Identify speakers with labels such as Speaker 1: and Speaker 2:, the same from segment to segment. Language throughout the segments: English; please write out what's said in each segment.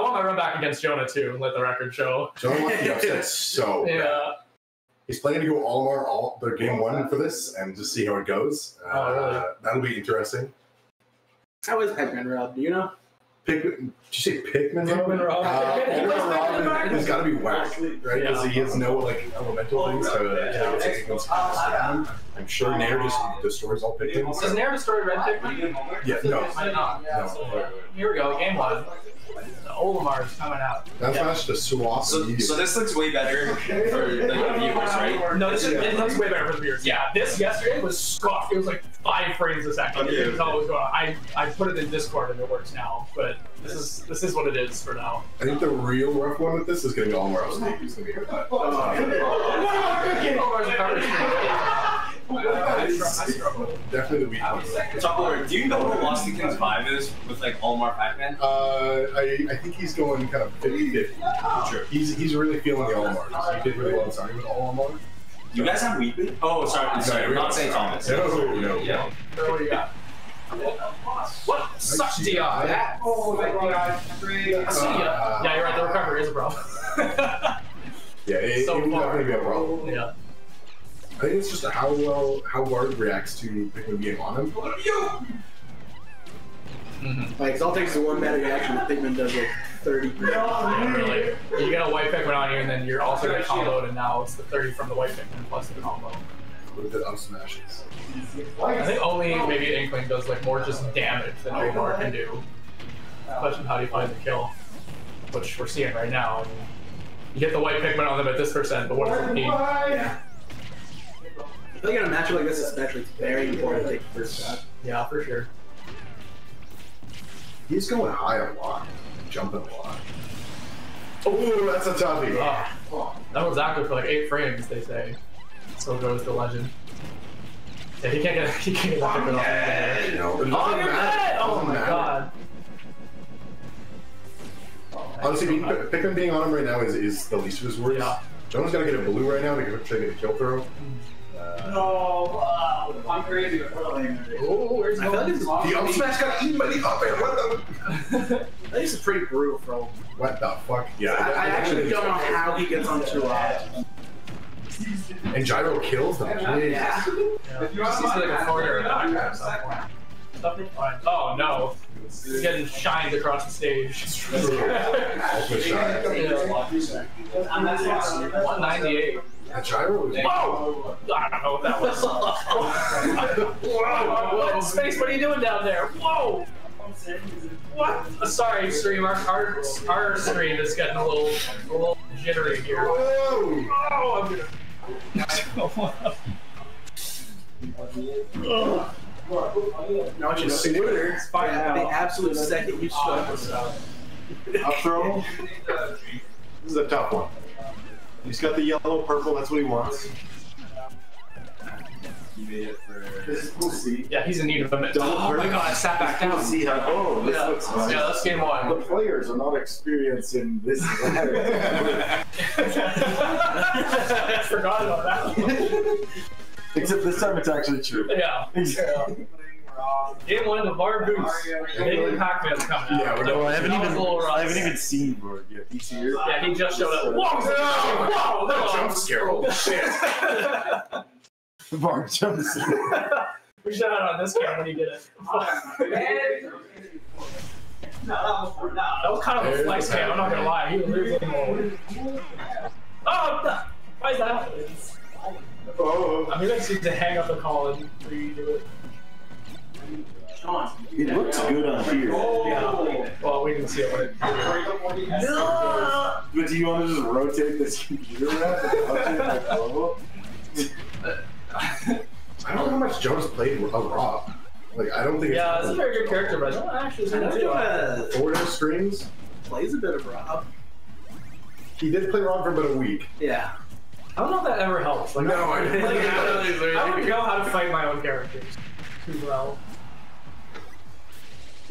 Speaker 1: I want my run back against Jonah too. And let the record show.
Speaker 2: Jonah wants the upset so bad.
Speaker 1: Yeah.
Speaker 2: He's planning to go Olimar all their game one for this and just see how it goes.
Speaker 1: Oh, really?
Speaker 2: Uh, that'll be interesting.
Speaker 3: How is Pegman Rob? Do you know?
Speaker 2: Pikmin, did you say Pikmin?
Speaker 1: Pikmin Rob.
Speaker 2: Uh,
Speaker 1: He
Speaker 2: Pikmin
Speaker 1: was Pikmin
Speaker 2: Rob
Speaker 1: Rob.
Speaker 2: has got to be whack, right? Because he has no like elemental things to, to take against him. I'm sure Nair just destroys all Pikmin.
Speaker 1: Does Nair destroy Red Pikmin?
Speaker 2: Yeah, no,
Speaker 1: Might not.
Speaker 2: no.
Speaker 1: Here we go, game one. The Olimar's coming out.
Speaker 2: That's not just a swap
Speaker 4: So, so this looks way better for like, the viewers, right?
Speaker 1: No, this is, it looks way better for the viewers. Yeah, this yesterday was scuffed. It was like five frames a second.
Speaker 4: Okay,
Speaker 1: you could tell
Speaker 4: okay.
Speaker 1: going on. I, I put it in Discord and it works now, but this is this is what it is for now.
Speaker 2: I think the real rough one with this is going to be Olimar Osnake. Who's going to be here. Definitely the weak one.
Speaker 4: Tuckler, do you know who Lost in Kings 5 is with like Olimar Pac-Man?
Speaker 2: Uh, I, I think he's going kind of 50 50. Sure. He's, he's really feeling the Olimar. He did really well starting with Olimar.
Speaker 4: You guys have Weekly? Oh, sorry, sorry, I'm not saying Thomas.
Speaker 2: No, no. no.
Speaker 4: Yeah.
Speaker 1: So what do you got? What? Suck DI.
Speaker 5: Oh, that guy.
Speaker 1: I see ya. Yeah, you're right. The recovery is a problem.
Speaker 2: Yeah, it,
Speaker 1: So
Speaker 2: it would definitely be a problem.
Speaker 1: yeah.
Speaker 2: I think it's just how well how Guard reacts to Pikmin being on him.
Speaker 1: Mm-hmm.
Speaker 3: Like, it all takes is one bad reaction, and Pigman does like 30.
Speaker 1: Yeah, really. You get a white Pikmin on you, and then you're also going to combo, and now it's the 30 from the white Pikmin plus the combo.
Speaker 2: with the up smashes.
Speaker 1: I think only maybe Inkling does like more just damage than Omar can do. Question how do you find the kill? Which we're seeing right now. You get the white Pikmin on them at this percent, but what does it mean?
Speaker 3: Yeah. I think in a matchup like this, especially, it's very important to take the first shot.
Speaker 1: Yeah, for sure.
Speaker 2: He's going high a lot, jumping a lot. Oh, that's a toughie.
Speaker 1: Ah, that one's active for like eight frames, they say. So goes the legend. Yeah, he can't get he can't get that Pikmin off.
Speaker 2: You know,
Speaker 1: Oh,
Speaker 2: doesn't
Speaker 1: you're dead! Oh
Speaker 2: Doesn't
Speaker 1: my
Speaker 2: matter.
Speaker 1: god.
Speaker 2: Honestly, being, Pikmin being on him right now is, is the least of his worries.
Speaker 1: Yeah.
Speaker 2: Jonah's gonna get a blue right now to try to get a kill throw. Uh,
Speaker 5: No, uh, I'm crazy with Hurling.
Speaker 1: Oh, where's
Speaker 3: I feel like this
Speaker 2: the up smash got eaten by the up air. What the?
Speaker 1: going?
Speaker 3: I think this is pretty brutal for him.
Speaker 2: What the fuck? Yeah.
Speaker 3: I, I actually don't know how he gets on two odds.
Speaker 2: And Gyro kills them. Jeez.
Speaker 3: Yeah.
Speaker 1: Yeah. Just needs like a corner or back at some point. Nothing fine. Oh no. He's getting shined across the stage.
Speaker 2: Ultimate shot.
Speaker 1: 198.
Speaker 2: The Gyro is.
Speaker 1: Whoa! I don't know what that was. Whoa! What? Space, what are you doing down there? Whoa! What? Uh, sorry, stream. Our, our, our stream is getting a little, a little jittery here.
Speaker 2: Whoa!
Speaker 1: Oh, I'm gonna.
Speaker 3: Now what you know, Twitter,
Speaker 1: It's fine now.
Speaker 3: the absolute second you start this out.
Speaker 6: Up throw. This is a tough one. He's got the yellow purple. That's what he wants. This is we'll see.
Speaker 1: Yeah, he's in need of a minute.
Speaker 6: Double
Speaker 1: Oh my god, I sat back down.
Speaker 6: We'll see how. Oh, this
Speaker 1: Yeah,
Speaker 6: looks nice.
Speaker 1: yeah that's game
Speaker 6: The players are not experienced in this.
Speaker 1: I forgot about that one.
Speaker 6: Except this time it's actually true.
Speaker 1: Yeah. Game one, the Vargoose. Big Pac-Man's coming out.
Speaker 2: Yeah, we're
Speaker 1: That
Speaker 2: going-
Speaker 6: I haven't
Speaker 1: that was
Speaker 6: even.
Speaker 1: a.
Speaker 6: I haven't even seen Borg yet. He's here.
Speaker 1: Yeah, he just showed up. Whoa! Whoa! Whoa!
Speaker 2: Jump scare. Oh, shit.
Speaker 6: Borg jumps.
Speaker 1: we should have had it on this cam when he did it. Uh, that was kind of a
Speaker 2: There's
Speaker 1: flex cam, I'm not gonna lie. He was really low. Oh, no. why is that happening?
Speaker 6: Oh.
Speaker 1: I'm gonna need to hang up the call and redo it.
Speaker 6: It looks good on here.
Speaker 1: Yeah. Well, we didn't see it when it.
Speaker 6: But do you want to just rotate this computer around and touch it like?
Speaker 2: I don't know how much Jonas played with Rob. Like, I don't think
Speaker 1: Yeah, it's
Speaker 2: it's
Speaker 1: a very good character, but I don't actually
Speaker 3: I know
Speaker 1: see
Speaker 3: Jonah
Speaker 2: Forward streams.
Speaker 3: plays a bit of Rob.
Speaker 2: He did play Rob for about a week.
Speaker 3: Yeah.
Speaker 1: I don't know if that ever helps. Like,
Speaker 2: No, I
Speaker 1: like,
Speaker 2: didn't.
Speaker 1: I don't know how to fight my own characters too well.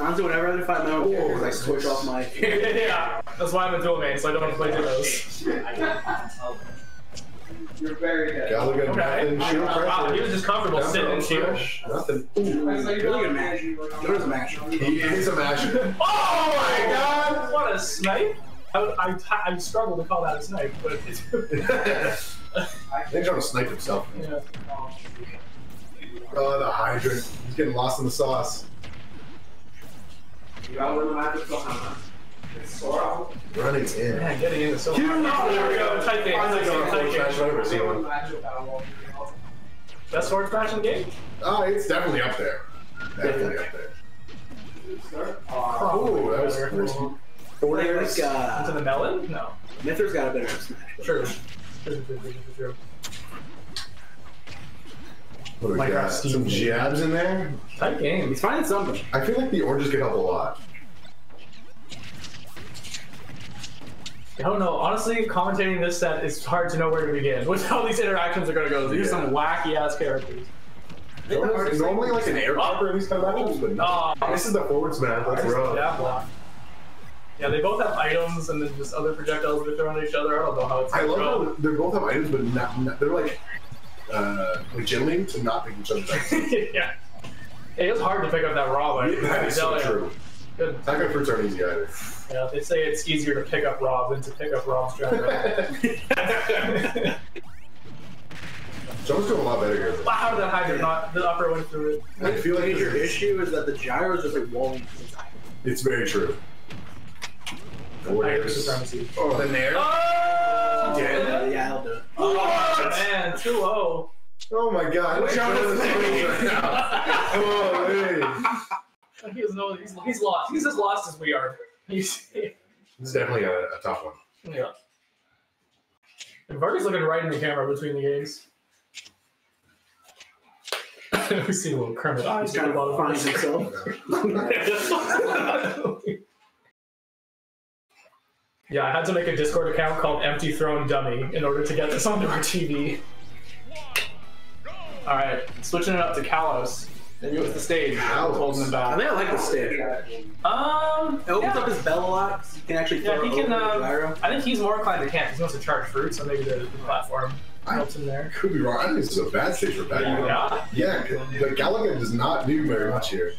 Speaker 3: Honestly, whenever I find my own
Speaker 2: Oh,
Speaker 3: characters, I switch off my.
Speaker 1: yeah, that's why I'm a dual main, so I don't have to play two of those.
Speaker 5: You're very good.
Speaker 2: Galaga,
Speaker 1: Okay.
Speaker 2: nothing. Shield
Speaker 1: Wow, he was just comfortable
Speaker 2: Down
Speaker 1: sitting in
Speaker 2: throw,
Speaker 1: shield.
Speaker 2: Nothing.
Speaker 5: I saw you
Speaker 3: Really good match. Yoda's a match.
Speaker 2: He is a masher.
Speaker 1: Oh my oh. god! What a snipe! I, I, I struggle to call that a snipe, but it's.
Speaker 2: He's trying to snipe himself.
Speaker 1: yeah.
Speaker 2: Oh, the hydrant. He's getting lost in the sauce.
Speaker 5: You gotta win the match with someone. It's sore.
Speaker 2: Running in.
Speaker 1: Man, getting into so.
Speaker 2: Cue
Speaker 1: Oh, there we go. Tight game.
Speaker 2: Finally
Speaker 1: Tight
Speaker 2: going
Speaker 1: game.
Speaker 2: for a
Speaker 1: Tight
Speaker 2: smash
Speaker 1: game.
Speaker 2: See one.
Speaker 5: Match with that one.
Speaker 1: Best sword smash in the game?
Speaker 2: Oh, it's definitely up there. Definitely up there. Oh, that was risky.
Speaker 3: Or like
Speaker 1: Into
Speaker 3: uh,
Speaker 1: the melon? No.
Speaker 3: Mythra's got a better smash.
Speaker 1: True. True, true, true, true, true.
Speaker 2: What do we
Speaker 1: Like our
Speaker 2: got?
Speaker 1: Steve
Speaker 2: Some
Speaker 1: Jobs.
Speaker 2: jabs in there.
Speaker 1: Tight game.
Speaker 3: He's finding something.
Speaker 2: I feel like the oranges could help a lot.
Speaker 1: I don't know. Honestly, commentating this set, it's hard to know where to begin. With how these interactions are going to go. These are some wacky ass characters.
Speaker 2: Normally, normally like an air cover in these kind of matches, but no.
Speaker 1: Oh,
Speaker 2: This is the forward smash. That's rough.
Speaker 1: Yeah, block. Yeah, they both have items and then just other projectiles they throw at each other. I don't know how it's
Speaker 2: I
Speaker 1: going to
Speaker 2: love
Speaker 1: go.
Speaker 2: how they both have items, but not, not they're like uh, like to not pick each other up.
Speaker 1: yeah. It is hard to pick up that raw bite.
Speaker 2: that is so
Speaker 1: Yeah.
Speaker 2: true.
Speaker 1: Good.
Speaker 2: Taco fruits aren't easy either.
Speaker 1: Yeah, they say it's easier to pick up Rob than to pick up Rob's driver.
Speaker 2: Joe's doing a lot better here.
Speaker 1: How did that hydrant not the upper went through it?
Speaker 2: I feel like
Speaker 3: major issue is that the gyro is just like walling inside.
Speaker 2: it's very true.
Speaker 1: Hydrant
Speaker 2: Warriors.
Speaker 1: supremacy.
Speaker 2: Oh, the nair.
Speaker 1: Oh!
Speaker 3: Yeah, yeah, he'll do it.
Speaker 1: Oh, man, too low.
Speaker 2: Oh my god.
Speaker 1: What
Speaker 2: Jonas
Speaker 1: Jonas
Speaker 2: is
Speaker 1: doing?
Speaker 2: right now. Oh, hey.
Speaker 1: He doesn't know he's, he's lost. He's as lost as we are. He's
Speaker 2: This is definitely a, a tough one.
Speaker 1: yeah. And Vargas looking right in the camera between the games. we see a little Kermit eyes.
Speaker 3: He's trying to find himself.
Speaker 1: yeah, I had to make a Discord account called Empty Throne Dummy in order to get this onto our TV. All right, switching it up to Kalos. Maybe it was the stage that was holding him
Speaker 3: I
Speaker 1: back.
Speaker 3: think I like the stage.
Speaker 1: Um,
Speaker 3: It opens
Speaker 1: yeah.
Speaker 3: up his bell a lot. 'cause You can actually throw
Speaker 1: Yeah, he
Speaker 3: it
Speaker 1: can.
Speaker 3: the
Speaker 1: Um,
Speaker 3: gyro.
Speaker 1: I think he's more inclined to camp. He wants to charge fruit, so maybe the, the platform helps him there.
Speaker 2: Could be wrong. I think this is a bad stage for Batman.
Speaker 1: Yeah.
Speaker 2: Yeah, the Galaga does not do very much here.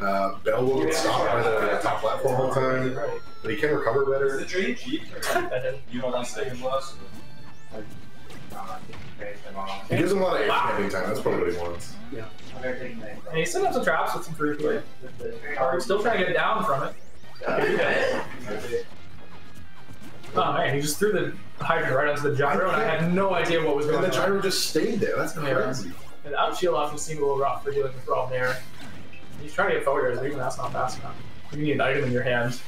Speaker 2: Uh, Bell will get stopped by the top platform all the time, but he can recover better.
Speaker 4: Is the
Speaker 2: better.
Speaker 4: dream cheap? You don't want to stay in plus?
Speaker 2: He gives him a lot of air camping time. That's probably what he wants. Yeah.
Speaker 1: And he set up some traps with some fruit here. We're still trying to get down from it. Oh man, he just threw the hydrant right onto the gyro, and I had no idea what was going. on.
Speaker 2: And
Speaker 1: going
Speaker 2: the
Speaker 1: on.
Speaker 2: gyro just stayed there. That's crazy.
Speaker 1: And out shield often seemed a little rough for dealing with Rob there. He's trying to get forward, but even that's not fast enough. You need an item in your hand.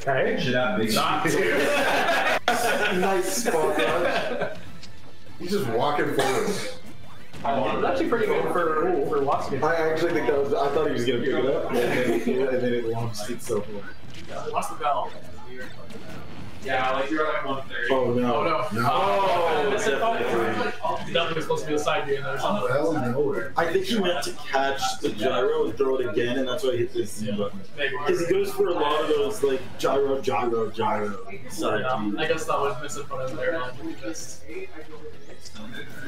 Speaker 1: Okay.
Speaker 4: Should have big
Speaker 1: Not
Speaker 2: nice spot. He's just walking forward.
Speaker 1: It's actually pretty good for for Watson.
Speaker 7: I actually think that was. I thought he was gonna pick it up, and then, and then it launched itself.
Speaker 1: Lost the bell.
Speaker 5: Yeah, like you're like one thirty.
Speaker 7: Oh no!
Speaker 1: Oh no.
Speaker 2: No.
Speaker 1: Oh, missed
Speaker 7: definitely.
Speaker 1: Oh, Definitely was supposed to be a side game there.
Speaker 2: Oh, hell nowhere.
Speaker 7: I think he meant to catch the gyro and throw it again, and that's why he hit this Z button. Because he goes for a lot of those like gyro, gyro, gyro side
Speaker 1: Yeah, I guess that was missing one of there. and we missed.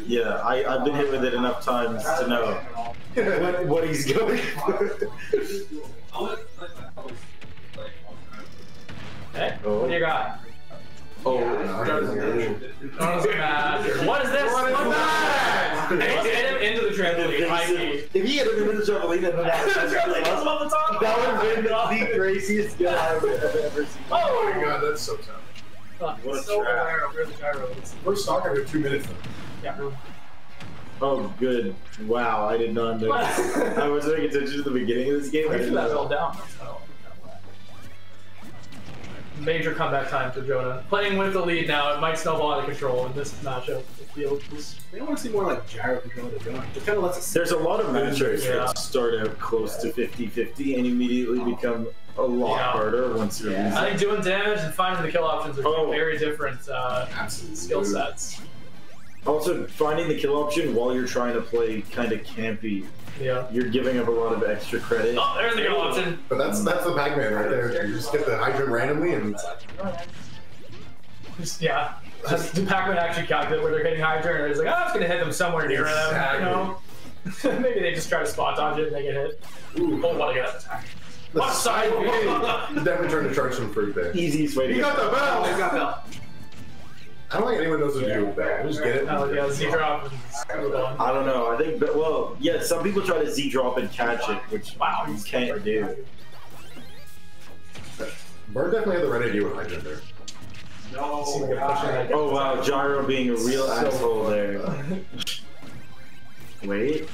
Speaker 7: Yeah, I, I've been hit with it enough times to know what, what he's going for.
Speaker 1: Hey, what do you got?
Speaker 7: Oh,
Speaker 2: No,
Speaker 1: Doesn't matter. What is this?
Speaker 2: What is that?
Speaker 1: Let's get him into the trampoline. High.
Speaker 7: If he had been in the trampoline then that,
Speaker 1: on the top.
Speaker 7: that would have been the craziest skill I've ever seen.
Speaker 2: Oh my god, that's so tough.
Speaker 1: Fuck,
Speaker 7: What a
Speaker 1: so
Speaker 7: trap.
Speaker 1: aware the gyro.
Speaker 2: We're stuck under two minutes.
Speaker 1: Yeah.
Speaker 7: Oh, good. Wow, I did not know. I was paying attention to the beginning of this game. I
Speaker 1: Wait for
Speaker 7: didn't
Speaker 1: that
Speaker 7: know.
Speaker 1: bell down. That's how Major comeback time for Jonah. Playing with the lead now, it might snowball out of control in this matchup. It feels.
Speaker 3: They want to see more like gyro control of the gun. Just kind of lets us.
Speaker 7: There's a lot of matchups
Speaker 1: Yeah.
Speaker 7: that start out close to 50-50 and immediately become a lot
Speaker 1: Yeah.
Speaker 7: harder once you're
Speaker 3: Yeah.
Speaker 7: losing.
Speaker 1: I think doing damage and finding the kill options are two
Speaker 7: Oh.
Speaker 1: very different uh, skill sets.
Speaker 7: Also, finding the kill option while you're trying to play kind of campy,
Speaker 1: Yeah.
Speaker 7: you're giving up a lot of extra credit.
Speaker 1: Oh, there's the kill option.
Speaker 2: But that's that's the Pac-Man right there. You just get the hydrant randomly and oh,
Speaker 1: Just, yeah. Has- Did Pac-Man actually calculate where they're hitting Hydra? And he's like, oh, it's gonna hit them somewhere near them. You know? Maybe they just try to spot dodge it and they get hit. Ooh, oh, what a good attack. What a side
Speaker 2: He's definitely trying to charge some fruit there.
Speaker 7: Easiest way to
Speaker 6: You
Speaker 7: get
Speaker 6: got the
Speaker 3: Oh,
Speaker 6: bell.
Speaker 3: I got Bell.
Speaker 2: I don't think anyone knows what to do with that. Just get it.
Speaker 1: Oh, yeah, Z drop and move on.
Speaker 7: I don't know. I think, but well, yeah. Some people try to Z drop and catch it, which wow, you can't do.
Speaker 2: Bird definitely had the right idea with Hydra there.
Speaker 1: Seems like a pushing that
Speaker 7: Oh wow, Gyro being a real asshole there. Wait.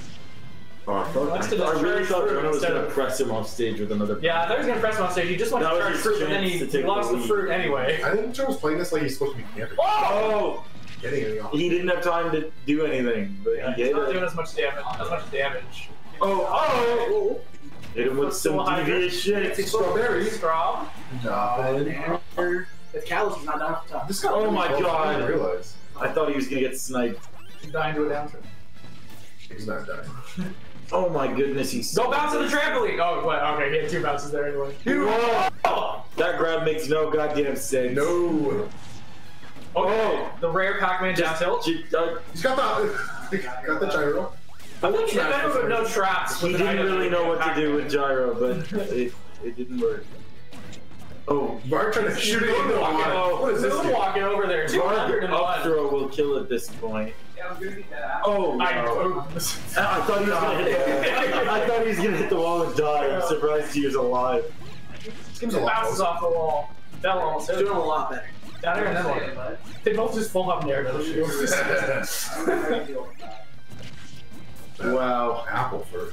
Speaker 7: Oh, I, thought,
Speaker 1: Wants
Speaker 7: I,
Speaker 1: to
Speaker 7: thought- I really thought
Speaker 1: fruit
Speaker 7: Bruno was gonna press him off stage with another.
Speaker 1: Yeah, I thought he was gonna press him on stage. He just wanted to
Speaker 7: was
Speaker 1: charge
Speaker 7: his
Speaker 1: fruit, and then he, he
Speaker 7: take the
Speaker 1: lost the fruit anyway.
Speaker 2: I think Joe's playing this like he's supposed to be camping.
Speaker 7: Oh!
Speaker 2: Getting any off.
Speaker 7: He didn't have time to do anything, but
Speaker 1: Yeah,
Speaker 7: he
Speaker 1: he's
Speaker 7: did.
Speaker 1: not
Speaker 7: it.
Speaker 1: doing as much damage. As much damage.
Speaker 7: Oh, oh! Hit him with some
Speaker 1: Still Hydra.
Speaker 7: devious shit.
Speaker 2: Strawberry.
Speaker 1: Scrob.
Speaker 3: If Kalos is not down at the top.
Speaker 2: This got
Speaker 7: Oh my
Speaker 2: close, I
Speaker 7: God.
Speaker 2: didn't realize.
Speaker 7: I thought he was gonna get sniped.
Speaker 1: He's dying to a down trip.
Speaker 2: He's not dying.
Speaker 7: Oh my goodness, he's
Speaker 1: Go bounce to the trampoline! Oh, what? Okay, he had two bounces there anyway.
Speaker 7: Whoa! That grab makes no goddamn sense.
Speaker 2: No.
Speaker 1: Okay, the rare Pac-Man down tilt.
Speaker 7: J- uh,
Speaker 2: He's got the got the gyro.
Speaker 1: I think he had with no traps.
Speaker 7: He didn't really know what to do with gyro, but it, it didn't work. Oh,
Speaker 2: Bart trying to shoot it into the
Speaker 1: Moonwalking
Speaker 2: water.
Speaker 1: over-
Speaker 2: What is this? dude?
Speaker 1: Moonwalking over there. 200 in
Speaker 7: up
Speaker 1: one.
Speaker 7: throw will kill at this point.
Speaker 5: Yeah, I'm gonna beat that out.
Speaker 7: Oh,
Speaker 1: I,
Speaker 7: no.
Speaker 1: oh,
Speaker 7: I thought he was gonna hit. I thought he was gonna hit the wall and die. I'm surprised he was alive.
Speaker 2: Seems a lot
Speaker 1: bounces off the wall. Bell almost hit
Speaker 3: Doing
Speaker 1: him.
Speaker 3: a lot better.
Speaker 1: Down there and then one. They both just fall up in the air.
Speaker 7: Wow.
Speaker 2: Apple for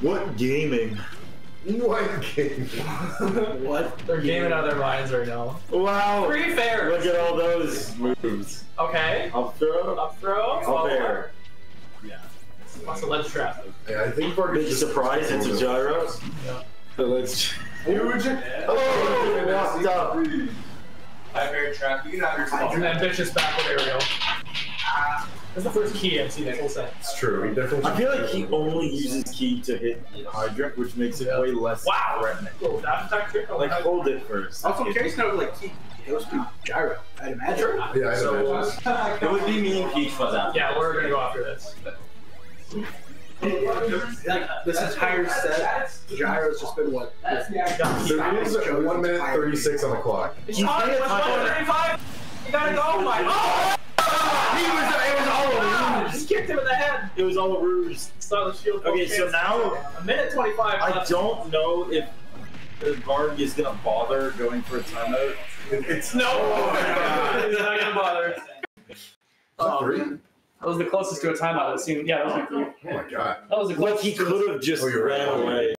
Speaker 7: What gaming?
Speaker 2: What game?
Speaker 3: What?
Speaker 1: They're gaming out of their minds right now.
Speaker 7: Wow.
Speaker 1: Three fair.
Speaker 7: Look at all those moves.
Speaker 1: Okay.
Speaker 7: Up throw.
Speaker 1: Up throw.
Speaker 7: Up
Speaker 1: follow
Speaker 7: air.
Speaker 1: Lots of ledge trap.
Speaker 2: Yeah, I think Bart
Speaker 7: Big
Speaker 2: is just
Speaker 7: surprise, it's a gyro.
Speaker 1: Yeah.
Speaker 7: So let's.
Speaker 2: Huge.
Speaker 7: Oh, walked up.
Speaker 5: I very trap. You can have your spot.
Speaker 1: And ambitious backward aerial. That's the first key I've seen this whole set.
Speaker 2: It's true. He definitely.
Speaker 7: I feel like he only uses key to hit Hydra, which makes it way less
Speaker 1: Wow.
Speaker 7: threatening.
Speaker 1: Oh, dash attack.
Speaker 7: Like, hold it first.
Speaker 3: Also, I'm curious to know, like, he goes to Gyro, I'd imagine.
Speaker 2: Yeah, I
Speaker 1: So,
Speaker 2: know.
Speaker 1: uh,
Speaker 4: It would be me and Peach was out.
Speaker 1: yeah, we're gonna go after this.
Speaker 3: Like, this entire set, Gyro's just been what?
Speaker 2: There is one minute thirty six on the clock.
Speaker 1: He's
Speaker 7: He's
Speaker 1: on,
Speaker 7: gonna touch
Speaker 1: 35! You gotta go, my. Oh! Kicked him in the head.
Speaker 7: It was all a ruse.
Speaker 1: Saw the shield.
Speaker 7: Okay, so now
Speaker 1: A minute 25
Speaker 7: I
Speaker 1: left.
Speaker 7: don't know if if Varg is gonna bother going for a timeout.
Speaker 2: It's
Speaker 1: No! Oh, He's not gonna bother.
Speaker 2: Top three.
Speaker 1: That was the closest to a timeout I've seen. Yeah, that was like three.
Speaker 2: Oh my god.
Speaker 1: That was the
Speaker 7: Like he could have just
Speaker 2: Oh, you're right.
Speaker 7: ran away.